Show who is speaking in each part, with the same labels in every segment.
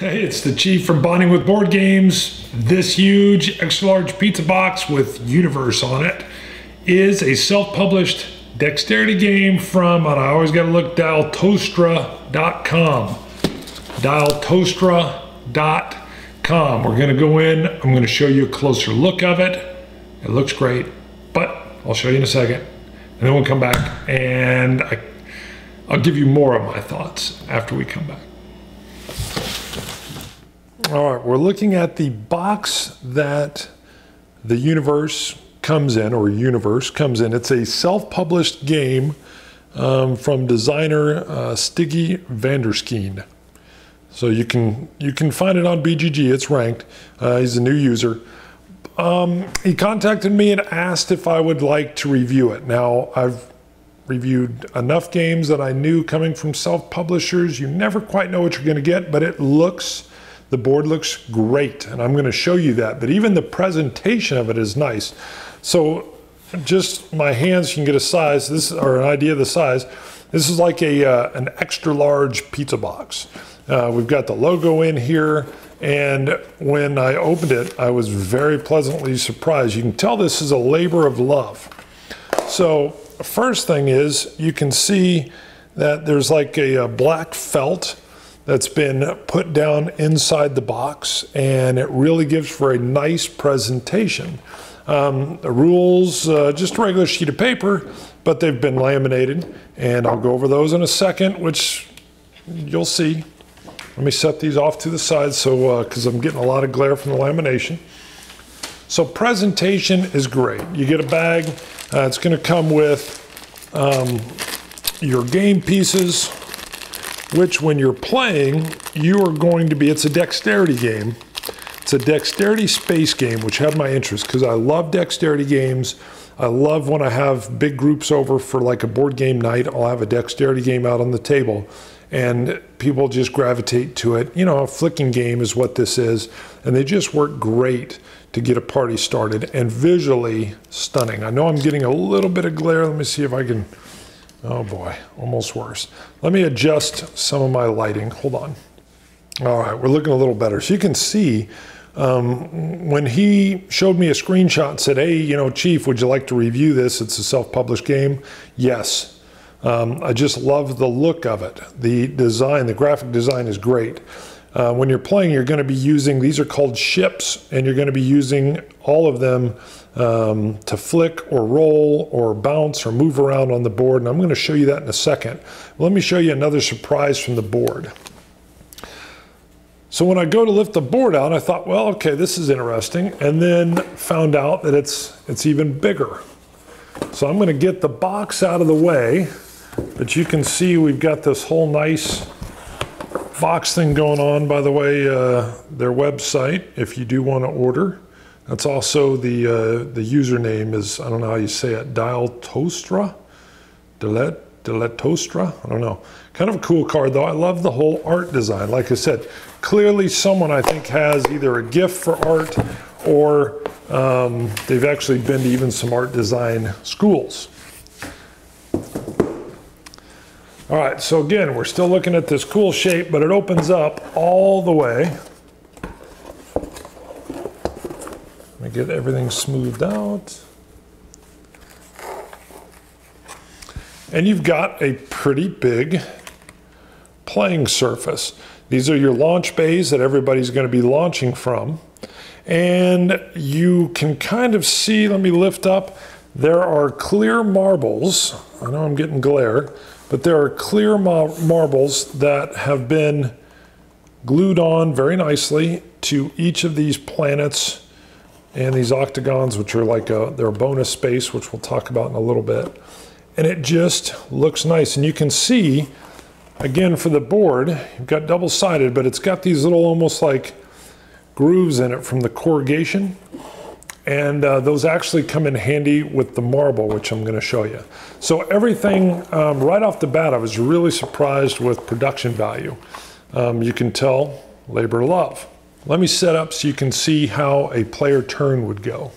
Speaker 1: Hey, it's the Chief from Bonding with Board Games. This huge extra large pizza box with Universe on it is a self published dexterity game from, and I always got to look, diletostra.com. Diletostra.com. We're going to go in, I'm going to show you a closer look of it. It looks great, but I'll show you in a second. And then we'll come back and I, I'll give you more of my thoughts after we come back. All right, we're looking at the box that the universe comes in, or universe comes in. It's a self-published game um, from designer uh, Stiggy Vanderskeen. So you can you can find it on BGG. It's ranked. Uh, he's a new user. Um, he contacted me and asked if I would like to review it. Now I've reviewed enough games that I knew coming from self-publishers, you never quite know what you're going to get, but it looks the board looks great, and I'm going to show you that. But even the presentation of it is nice. So just my hands, can get a size, this or an idea of the size. This is like a uh, an extra large pizza box. Uh, we've got the logo in here, and when I opened it, I was very pleasantly surprised. You can tell this is a labor of love. So first thing is you can see that there's like a, a black felt that's been put down inside the box and it really gives for a nice presentation. Um, the rules, uh, just a regular sheet of paper, but they've been laminated and I'll go over those in a second, which you'll see. Let me set these off to the side so because uh, I'm getting a lot of glare from the lamination. So presentation is great. You get a bag. Uh, it's going to come with um, your game pieces, which when you're playing, you are going to be, it's a dexterity game. It's a dexterity space game, which had my interest because I love dexterity games. I love when I have big groups over for like a board game night, I'll have a dexterity game out on the table and people just gravitate to it. You know, a flicking game is what this is, and they just work great to get a party started and visually stunning. I know I'm getting a little bit of glare. Let me see if I can Oh boy, almost worse. Let me adjust some of my lighting. Hold on. All right, we're looking a little better. So you can see um, when he showed me a screenshot and said, hey, you know, Chief, would you like to review this? It's a self-published game. Yes. Um, I just love the look of it. The design, the graphic design is great. Uh, when you're playing, you're going to be using, these are called ships, and you're going to be using all of them um, to flick or roll or bounce or move around on the board. And I'm going to show you that in a second. Let me show you another surprise from the board. So when I go to lift the board out, I thought, well, okay, this is interesting. And then found out that it's, it's even bigger. So I'm going to get the box out of the way. But you can see we've got this whole nice box thing going on. By the way, uh, their website, if you do want to order, that's also the uh, the username is I don't know how you say it. Dial Tostra, Delet Deletostra. I don't know. Kind of a cool card though. I love the whole art design. Like I said, clearly someone I think has either a gift for art or um, they've actually been to even some art design schools. All right, so again, we're still looking at this cool shape, but it opens up all the way. Let me get everything smoothed out. And you've got a pretty big playing surface. These are your launch bays that everybody's going to be launching from. And you can kind of see, let me lift up, there are clear marbles. I know I'm getting glare, but there are clear mar marbles that have been glued on very nicely to each of these planets and these octagons, which are like a, they're a bonus space, which we'll talk about in a little bit. And it just looks nice. And you can see, again, for the board, you've got double-sided, but it's got these little almost like grooves in it from the corrugation. And uh, those actually come in handy with the marble, which I'm going to show you. So everything, um, right off the bat, I was really surprised with production value. Um, you can tell labor love. Let me set up so you can see how a player turn would go.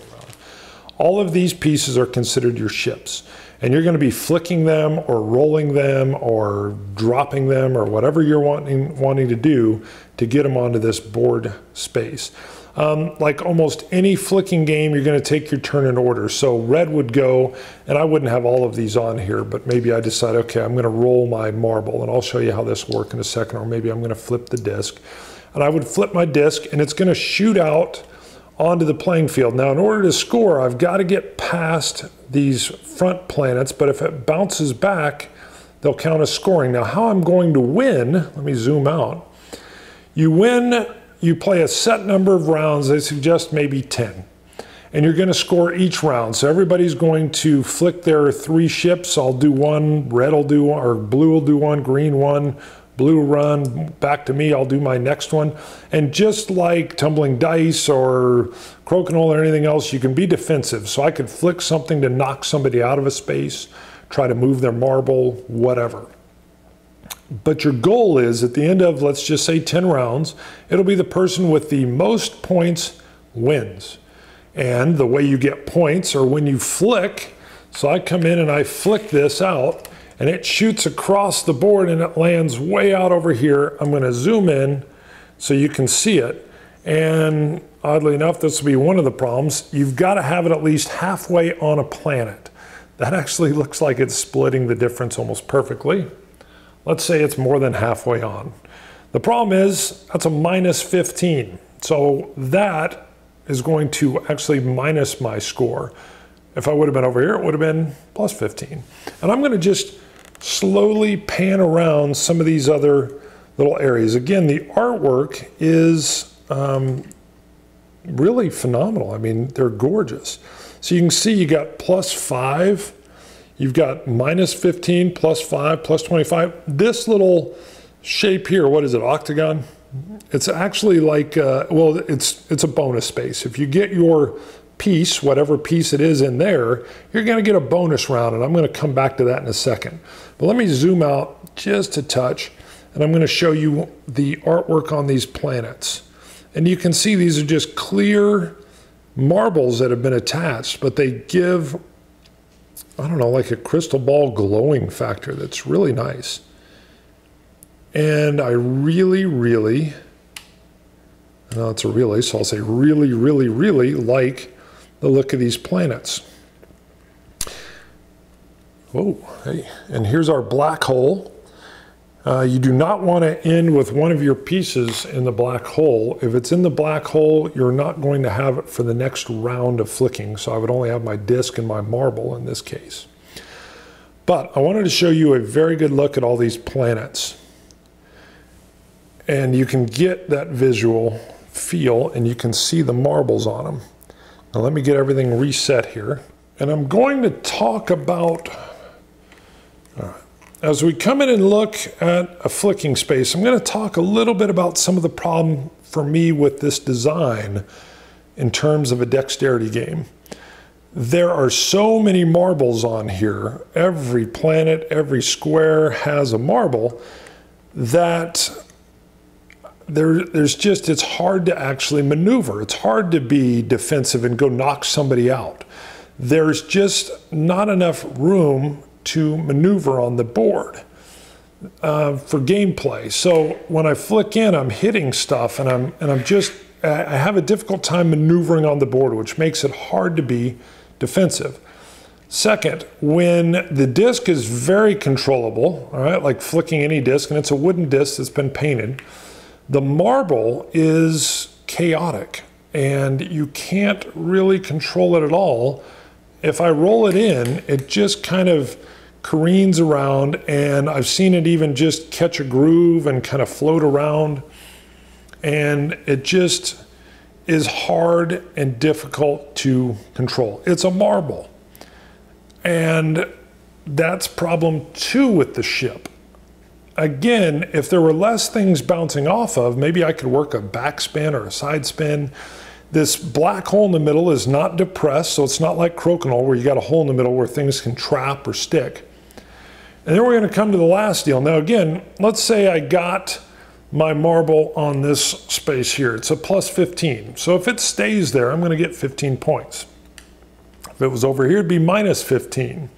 Speaker 1: All of these pieces are considered your ships. and you're going to be flicking them or rolling them or dropping them or whatever you're wanting, wanting to do to get them onto this board space. Um, like almost any flicking game, you're going to take your turn in order. So red would go, and I wouldn't have all of these on here, but maybe I decide, okay, I'm going to roll my marble, and I'll show you how this will work in a second, or maybe I'm going to flip the disc. And I would flip my disc, and it's going to shoot out onto the playing field. Now, in order to score, I've got to get past these front planets, but if it bounces back, they'll count as scoring. Now, how I'm going to win, let me zoom out. You win you play a set number of rounds, they suggest maybe 10. And you're going to score each round. So everybody's going to flick their three ships. I'll do one, red will do one, or blue will do one, green one, blue run, back to me, I'll do my next one. And just like tumbling dice or crokinole or anything else, you can be defensive. So I could flick something to knock somebody out of a space, try to move their marble, whatever. But your goal is at the end of, let's just say 10 rounds, it'll be the person with the most points wins. And the way you get points are when you flick. So I come in and I flick this out and it shoots across the board and it lands way out over here. I'm going to zoom in so you can see it. And oddly enough, this will be one of the problems. You've got to have it at least halfway on a planet. That actually looks like it's splitting the difference almost perfectly. Let's say it's more than halfway on. The problem is that's a minus 15. So that is going to actually minus my score. If I would have been over here, it would have been plus 15. And I'm going to just slowly pan around some of these other little areas. Again, the artwork is um, really phenomenal. I mean, they're gorgeous. So you can see you got plus five You've got minus 15, plus 5, plus 25. This little shape here, what is it, octagon? It's actually like, uh, well, it's, it's a bonus space. If you get your piece, whatever piece it is in there, you're going to get a bonus round, and I'm going to come back to that in a second. But let me zoom out just a touch, and I'm going to show you the artwork on these planets. And you can see these are just clear marbles that have been attached, but they give I don't know, like a crystal ball glowing factor that's really nice. And I really, really, no, it's a really, so I'll say really, really, really like the look of these planets. Oh, hey, and here's our black hole. Uh, you do not want to end with one of your pieces in the black hole. If it's in the black hole, you're not going to have it for the next round of flicking. So I would only have my disc and my marble in this case. But I wanted to show you a very good look at all these planets. And you can get that visual feel and you can see the marbles on them. Now let me get everything reset here. And I'm going to talk about as we come in and look at a flicking space, I'm going to talk a little bit about some of the problem for me with this design in terms of a dexterity game. There are so many marbles on here. Every planet, every square has a marble that there, there's just, it's hard to actually maneuver. It's hard to be defensive and go knock somebody out. There's just not enough room to maneuver on the board uh, for gameplay. So when I flick in, I'm hitting stuff and I'm, and I'm just, I have a difficult time maneuvering on the board, which makes it hard to be defensive. Second, when the disc is very controllable, all right, like flicking any disc, and it's a wooden disc that's been painted, the marble is chaotic and you can't really control it at all. If I roll it in, it just kind of careens around, and I've seen it even just catch a groove and kind of float around. And it just is hard and difficult to control. It's a marble. And that's problem two with the ship. Again, if there were less things bouncing off of, maybe I could work a backspin or a side spin. This black hole in the middle is not depressed, so it's not like crokinole where you got a hole in the middle where things can trap or stick. And then we're going to come to the last deal. Now again, let's say I got my marble on this space here. It's a plus 15. So if it stays there, I'm going to get 15 points. If it was over here, it'd be minus 15.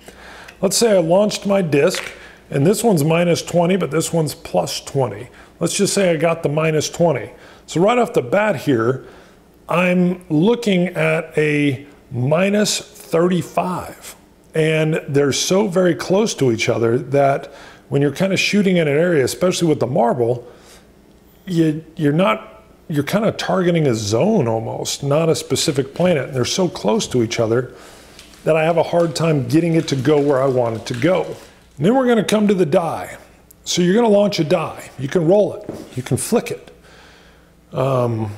Speaker 1: let's say I launched my disk and this one's minus 20, but this one's plus 20. Let's just say I got the minus 20. So right off the bat here, I'm looking at a minus 35. And they're so very close to each other that when you're kind of shooting in an area, especially with the marble, you, you're not, you're kind of targeting a zone almost, not a specific planet. And they're so close to each other that I have a hard time getting it to go where I want it to go. And then we're going to come to the die. So you're going to launch a die. You can roll it. You can flick it. Um,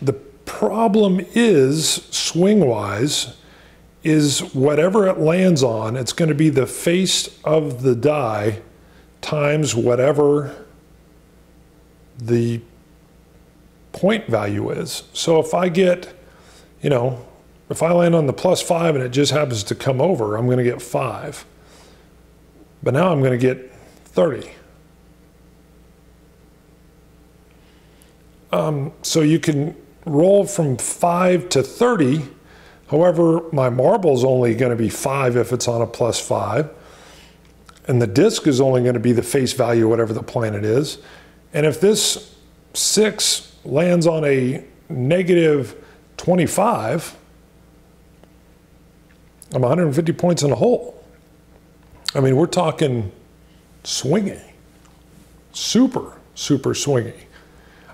Speaker 1: the problem is, swing-wise, is whatever it lands on, it's going to be the face of the die times whatever the point value is. So if I get, you know, if I land on the plus five and it just happens to come over, I'm going to get five. But now I'm going to get 30. Um, so you can roll from 5 to 30. However, my marble is only going to be 5 if it's on a plus 5. And the disk is only going to be the face value, whatever the planet is. And if this 6 lands on a negative 25, I'm 150 points in the hole. I mean, we're talking swinging, super, super swinging.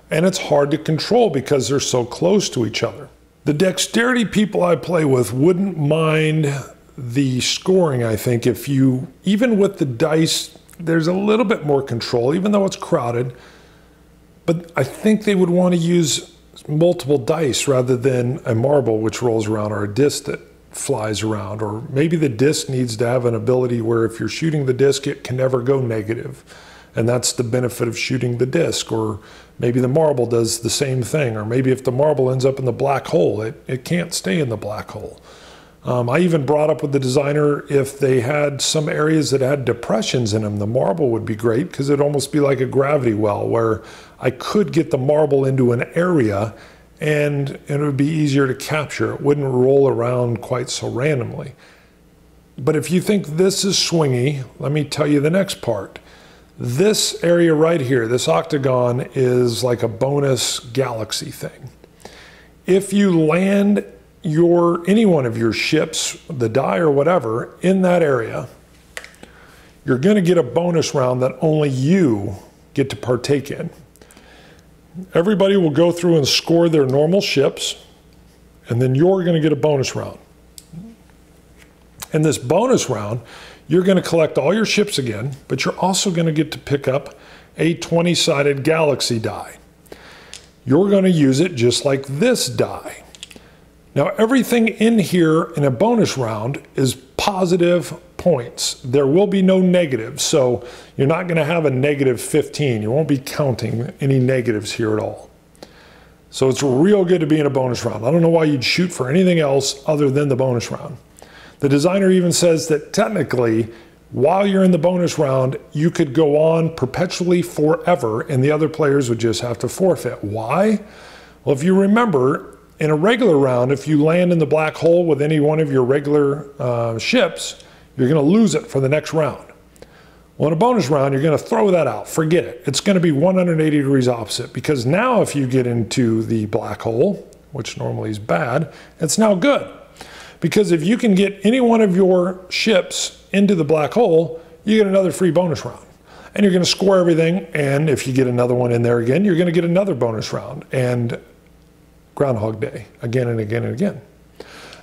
Speaker 1: And it's hard to control because they're so close to each other. The dexterity people I play with wouldn't mind the scoring, I think, if you, even with the dice, there's a little bit more control, even though it's crowded. But I think they would want to use multiple dice rather than a marble which rolls around or a disc that flies around. Or maybe the disc needs to have an ability where if you're shooting the disc, it can never go negative. And that's the benefit of shooting the disc. Or maybe the marble does the same thing. Or maybe if the marble ends up in the black hole, it, it can't stay in the black hole. Um, I even brought up with the designer if they had some areas that had depressions in them, the marble would be great because it'd almost be like a gravity well where I could get the marble into an area and, and it would be easier to capture. It wouldn't roll around quite so randomly. But if you think this is swingy, let me tell you the next part. This area right here, this octagon, is like a bonus galaxy thing. If you land your any one of your ships, the die or whatever, in that area, you're going to get a bonus round that only you get to partake in. Everybody will go through and score their normal ships, and then you're going to get a bonus round. In this bonus round, you're going to collect all your ships again, but you're also going to get to pick up a 20 sided galaxy die. You're going to use it just like this die. Now, everything in here in a bonus round is positive points. There will be no negatives, so you're not going to have a negative 15. You won't be counting any negatives here at all. So it's real good to be in a bonus round. I don't know why you'd shoot for anything else other than the bonus round. The designer even says that technically, while you're in the bonus round, you could go on perpetually forever and the other players would just have to forfeit. Why? Well, if you remember, in a regular round, if you land in the black hole with any one of your regular uh, ships, you're going to lose it for the next round. Well, in a bonus round, you're going to throw that out. Forget it. It's going to be 180 degrees opposite because now if you get into the black hole, which normally is bad, it's now good. Because if you can get any one of your ships into the black hole, you get another free bonus round. And you're going to score everything. And if you get another one in there again, you're going to get another bonus round. And Groundhog Day again and again and again.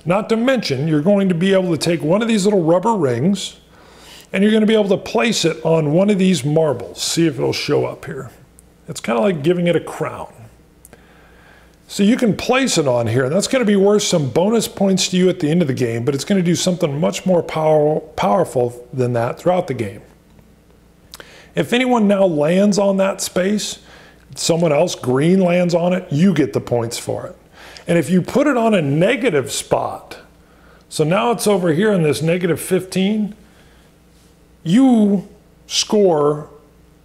Speaker 1: Not to mention, you're going to be able to take one of these little rubber rings and you're going to be able to place it on one of these marbles. See if it'll show up here. It's kind of like giving it a crown. So you can place it on here, and that's going to be worth some bonus points to you at the end of the game, but it's going to do something much more power, powerful than that throughout the game. If anyone now lands on that space, someone else green lands on it, you get the points for it. And if you put it on a negative spot, so now it's over here in this negative 15, you score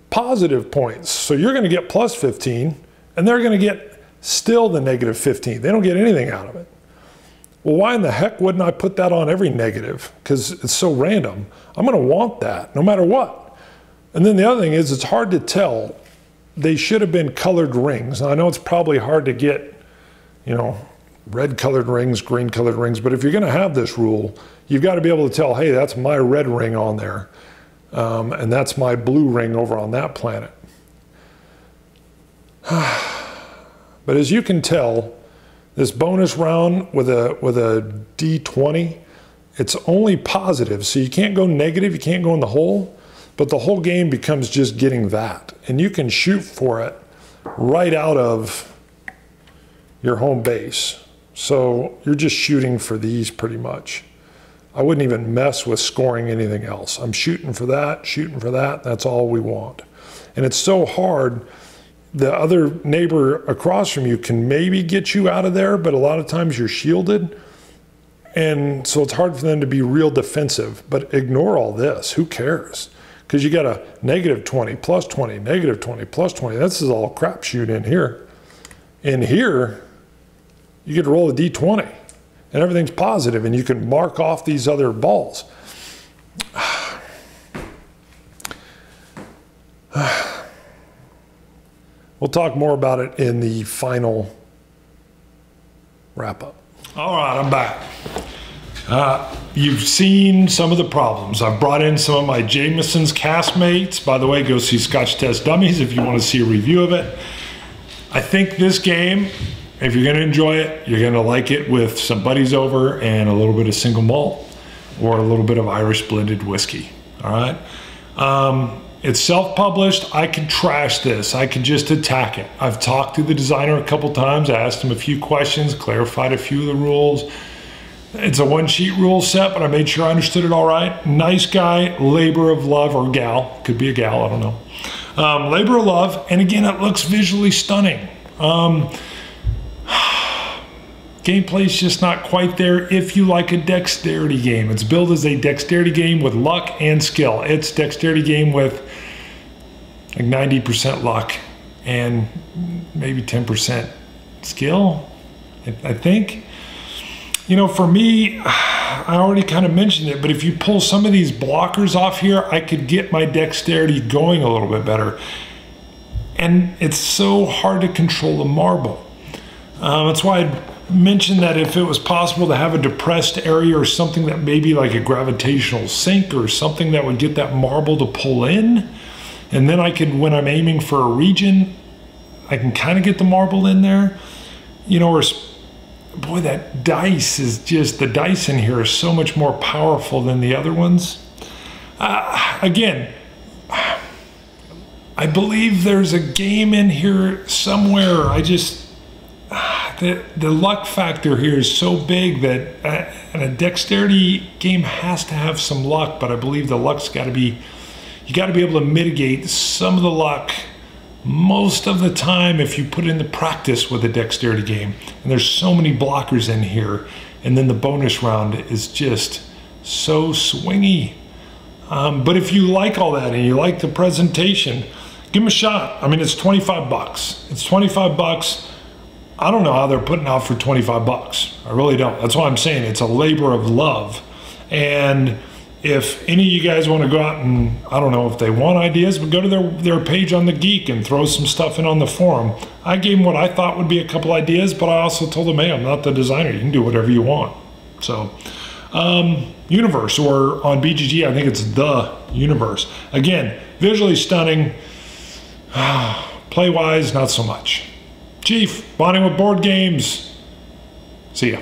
Speaker 1: positive points. So you're going to get plus 15, and they're going to get still the negative 15. They don't get anything out of it. Well, why in the heck wouldn't I put that on every negative? Because it's so random. I'm going to want that no matter what. And then the other thing is, it's hard to tell. They should have been colored rings. Now, I know it's probably hard to get, you know, red colored rings, green colored rings, but if you're going to have this rule, you've got to be able to tell, hey, that's my red ring on there, um, and that's my blue ring over on that planet. but as you can tell, this bonus round with a with a D20, it's only positive, so you can't go negative, you can't go in the hole, but the whole game becomes just getting that. And you can shoot for it right out of your home base. So you're just shooting for these pretty much. I wouldn't even mess with scoring anything else. I'm shooting for that, shooting for that. That's all we want. And it's so hard the other neighbor across from you can maybe get you out of there, but a lot of times you're shielded. And so it's hard for them to be real defensive. But ignore all this. Who cares? Because you got a negative 20, plus 20, negative 20, plus 20. This is all crapshoot in here. In here, you get to roll a d20 and everything's positive and you can mark off these other balls. We'll talk more about it in the final wrap up. All right, I'm back. Uh, you've seen some of the problems. I've brought in some of my Jamieson's castmates. By the way, go see Scotch Test Dummies if you want to see a review of it. I think this game, if you're going to enjoy it, you're going to like it with some buddies over and a little bit of single malt or a little bit of Irish blended whiskey. All right. Um, it's self-published. I can trash this. I can just attack it. I've talked to the designer a couple times, I asked him a few questions, clarified a few of the rules. It's a one sheet rule set, but I made sure I understood it all right. Nice guy, labor of love, or gal, could be a gal, I don't know. Um, labor of love, and again, it looks visually stunning. Um, Gameplay is just not quite there if you like a dexterity game. It's billed as a dexterity game with luck and skill. It's dexterity game with like 90% luck and maybe 10% skill, I think. You know, for me, I already kind of mentioned it, but if you pull some of these blockers off here, I could get my dexterity going a little bit better. And it's so hard to control the marble. Um, that's why I mentioned that if it was possible to have a depressed area or something that maybe like a gravitational sink or something that would get that marble to pull in, and then I could, when I'm aiming for a region, I can kind of get the marble in there, you know, or boy, that dice is just, the dice in here is so much more powerful than the other ones. Uh, again, I believe there's a game in here somewhere. I just, the, the luck factor here is so big that uh, a dexterity game has to have some luck, but I believe the luck's got to be, you got to be able to mitigate some of the luck most of the time if you put it into practice with a dexterity game. And there's so many blockers in here. And then the bonus round is just so swingy. Um, but if you like all that and you like the presentation, give them a shot. I mean, it's 25 bucks. It's 25 bucks. I don't know how they're putting out for 25 bucks. I really don't. That's why I'm saying it's a labor of love. And if any of you guys want to go out and I don't know if they want ideas, but go to their, their page on the Geek and throw some stuff in on the forum. I gave them what I thought would be a couple ideas, but I also told them, hey, I'm not the designer. You can do whatever you want. So, um, Universe, or on BGG, I think it's the Universe. Again, visually stunning. Play wise, not so much. Chief, bonding with board games. See ya.